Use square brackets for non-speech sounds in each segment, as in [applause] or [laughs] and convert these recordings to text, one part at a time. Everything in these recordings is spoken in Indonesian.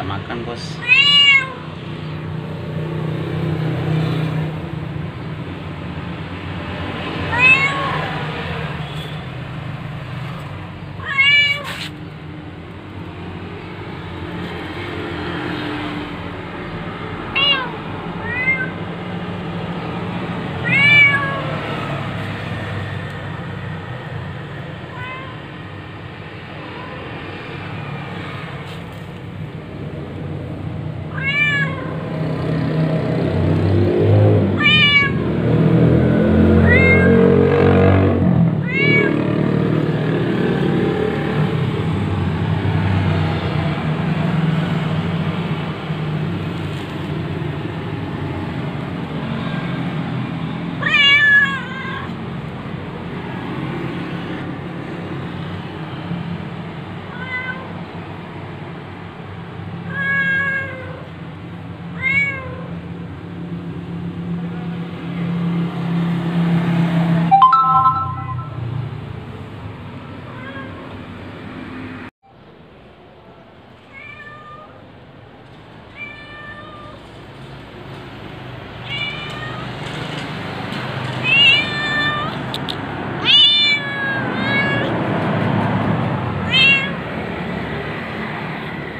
tidak makan bos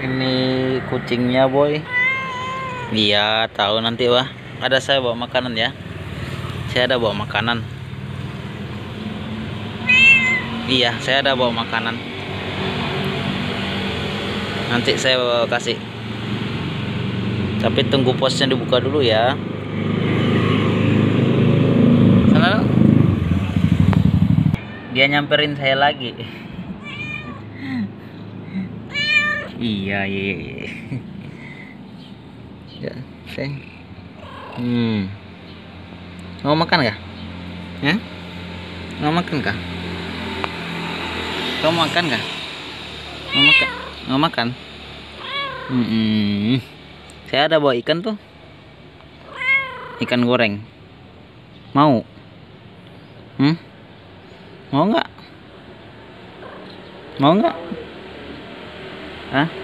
ini kucingnya boy. Iya tahu nanti wah. Ada saya bawa makanan ya. Saya ada bawa makanan. Iya saya ada bawa makanan. Nanti saya kasih. Tapi tunggu posnya dibuka dulu ya. Dia nyamperin saya lagi iya iya iya. [laughs] ya saya hmm. Mau makan kah ya? Mau makan kah kau mau makan kah mau makan? Mau makan? Hmm. Saya ada bawa ikan tuh. Ikan goreng. Mau? Hmm? Mau nggak? Mau nggak huh?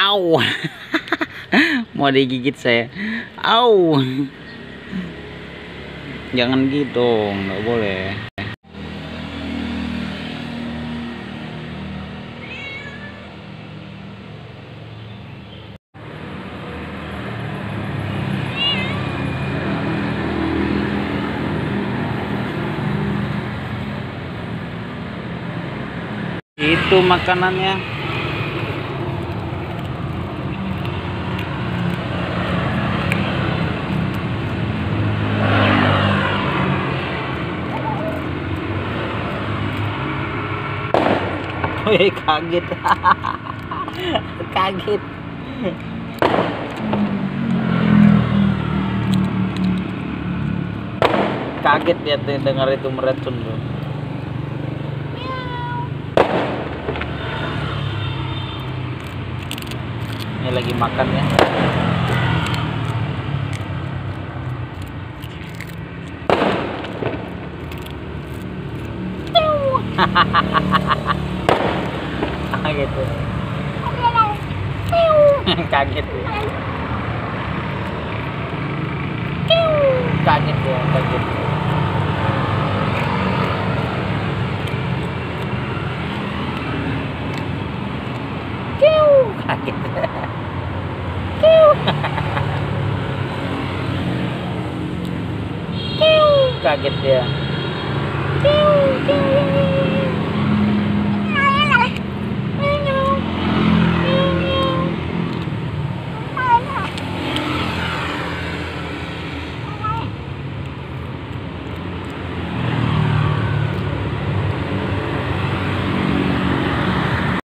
Au. [laughs] Mau digigit saya. Au. Jangan gitu, nggak boleh. Itu makanannya. Wih, kaget. [laughs] kaget. Kaget dia dengar itu meracun tuh. Ini lagi makan ya. [laughs] gitu? Kaget. Ya kaget ya kaget. Kaget. Kaget ya